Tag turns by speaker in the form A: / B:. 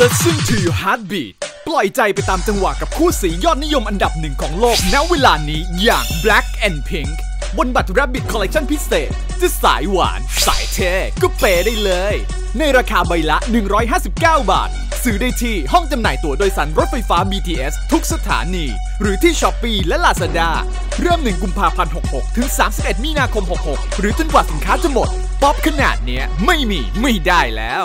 A: Listen to your heartbeat ปล่อยใจไปตามจังหวะกับคู่สียอดนิยมอันดับหนึ่งของโลก ณ เวลานี้อย่าง Black and Pink บนบัตร Rabbit Collection พิเศษ จะสายหวาน สายเท่ก็เปได้เลย ในราคาใบละ 159 บาท ซื้อได้ที่ห้องจำหน่ายตั๋วโดยสารรถไฟฟ้า BTS ทุกสถานี หรือที่ Shopee และ Lazada เริ่ม 1 กุมภาพันธ์ 66 ถึง 31 มีนาคม 66 หรือจนกว่าสินค้าจะหมด ป๊อปขนาดเนี้ยไม่มีไม่ได้แล้ว